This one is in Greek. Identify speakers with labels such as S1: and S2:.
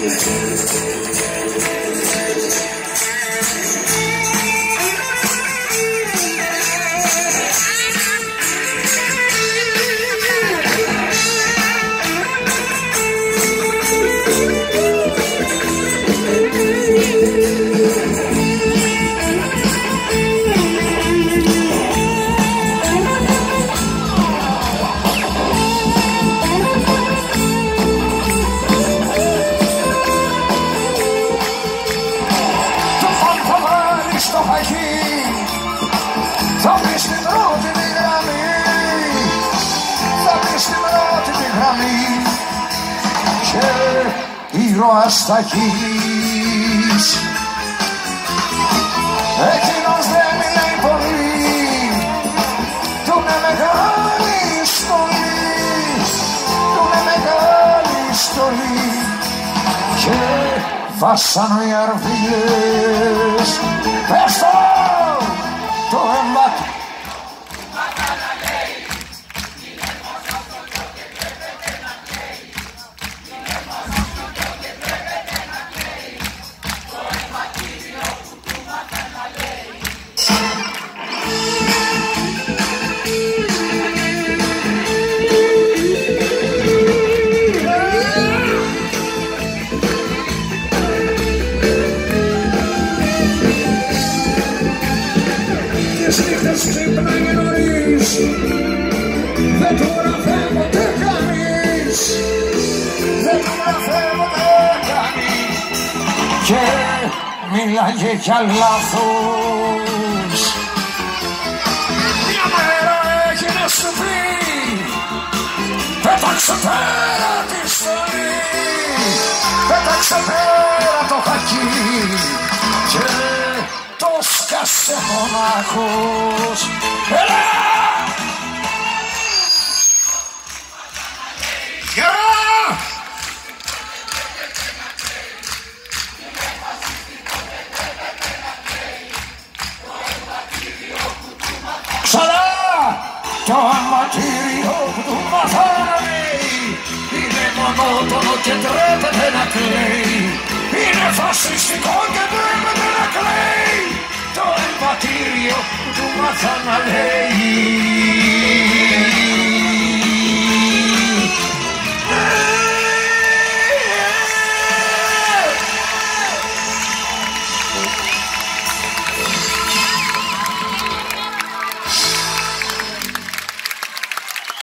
S1: Yeah. Και ήρωας θα γίνεις Εκείνος δεν μιλάει πολύ Του είναι μεγάλη στολή. Του είναι μεγάλη στολή. Και βάσανο οι αρβίλες Πες το, το Τις νύχτες ξυπνάει νωρίς. Δεν του γραφέ ποτέ κανείς Δεν του γραφέ ποτέ κανείς Και μίλαγε για λάθος. Μια μέρα έχει να σου πει. Πέταξε πέρα τη στολή Πέταξε πέρα το χακί Και το σκάσε μονάχος Έλα! Γεια! Ξανά το αματήριο που του μαθάνε είναι μονότονο και τρέπεται να κλαίει. Είναι φασιστικό και τρέπεται να